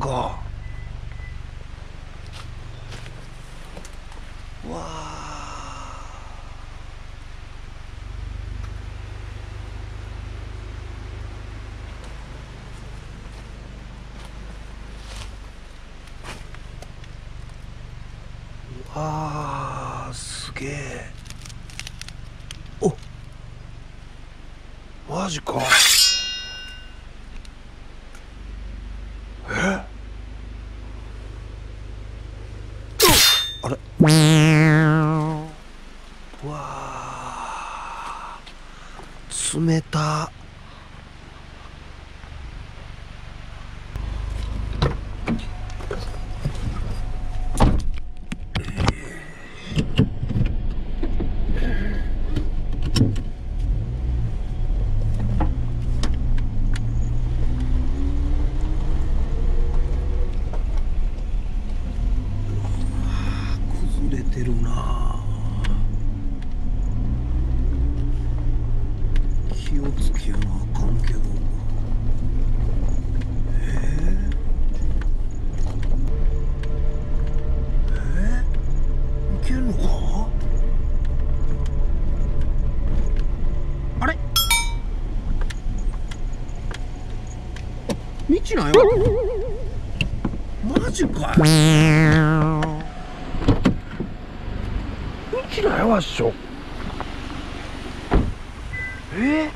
寒いんか。わあ。わあすげえ。おマジかえあれ？うわ冷た崩れてるな気をつけやなあかんけどえー、えー、いけんのかあれあ道ないわマジかよ道ないわっしょえー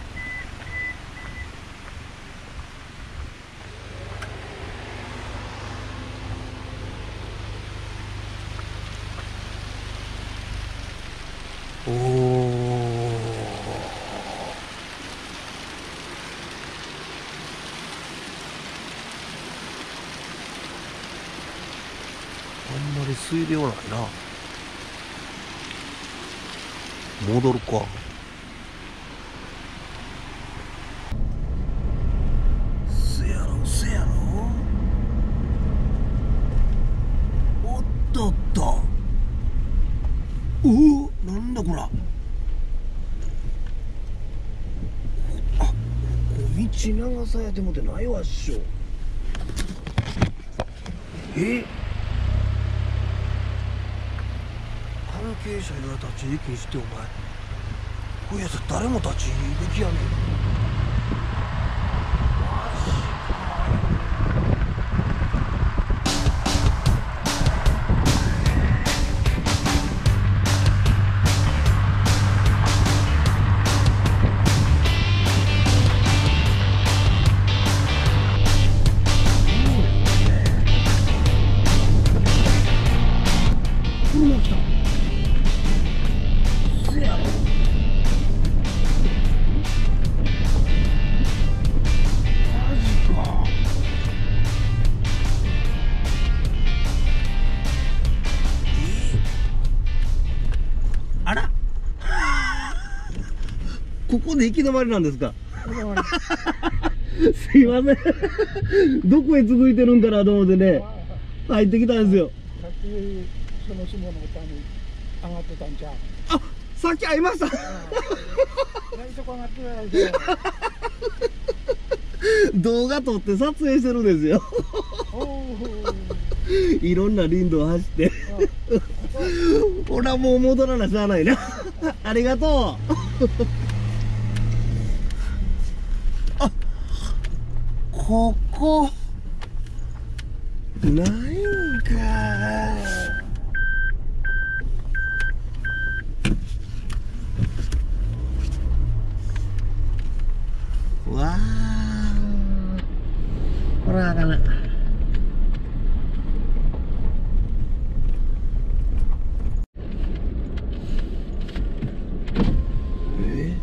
おあんまり水量ないな。戻るか。せやろせやろ。おっとっと。おおなんだこら。あここ道長さやでもてないわっしょ。え？っ関係者が立ち入り禁止ってお前。こういうやつ誰も立ち入りできやねん。ここで行き止まりなんですか？すい。ません。どこへ続いてるんかなと思ってね。入ってきたんですよ。さっきその下の歌に上がってたんちゃう？あさっき会いました。何そこ上がってないで動画撮って撮影してるんですよ。いろんな林道走って。俺はもう戻らなしゃあないな。ありがとうここ。ないんかうわあこれはあかんなえ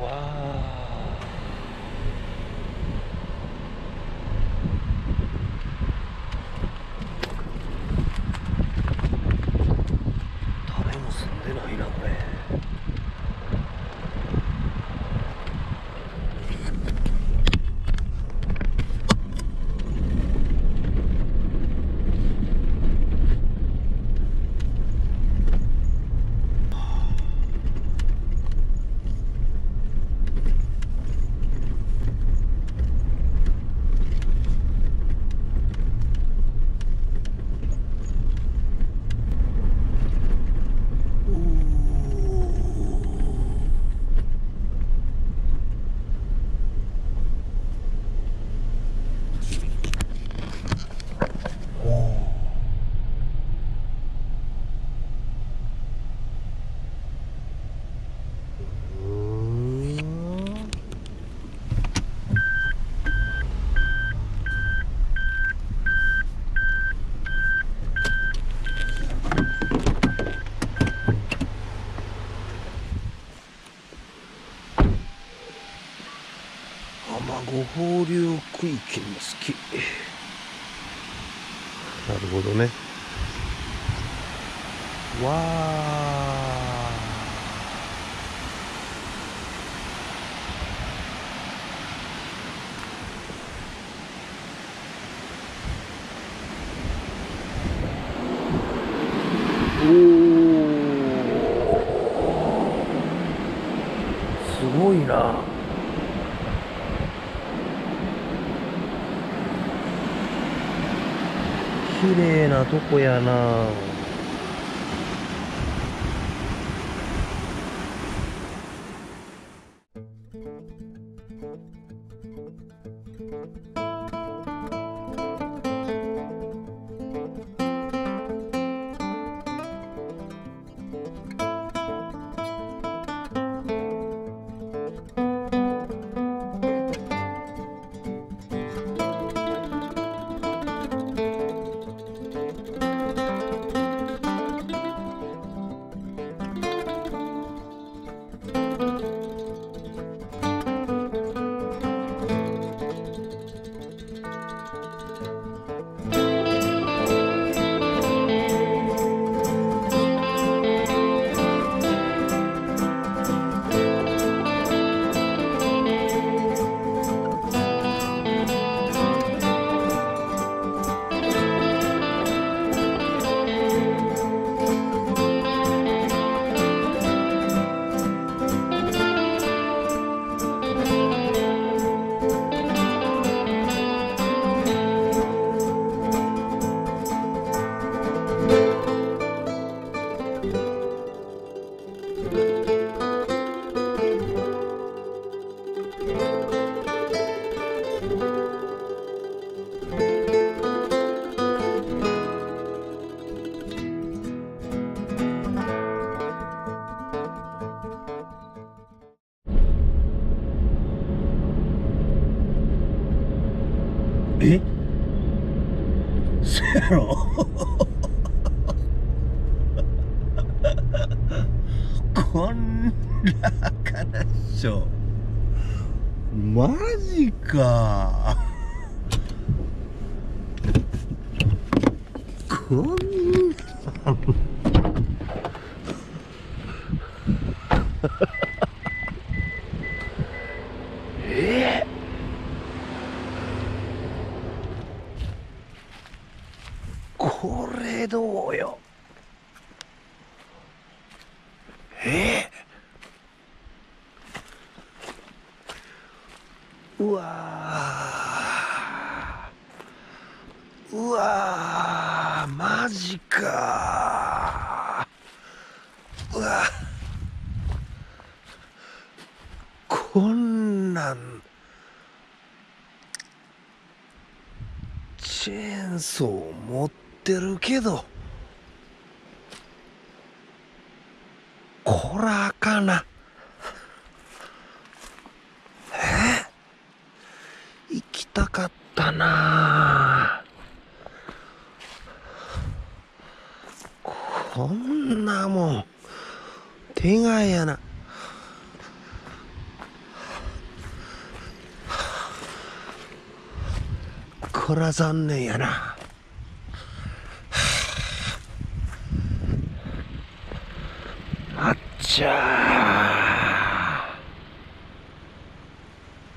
わあ誰も住んでないなこれ放流区域も好き。なるほどね。わあおおすごいな綺麗なとこやな。え？そやろ。こんなからっしょマジか。こんえこれどうよえうわーうわーマジかうわこんなんチェーンソー持ってるけどこらあかなえ行きたかったなこんなもん手がやなこら残念やな。あっちゃ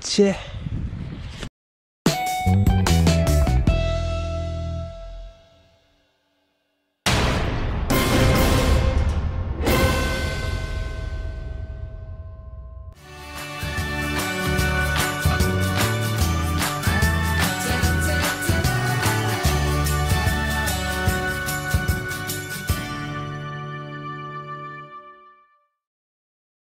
ー。チェ。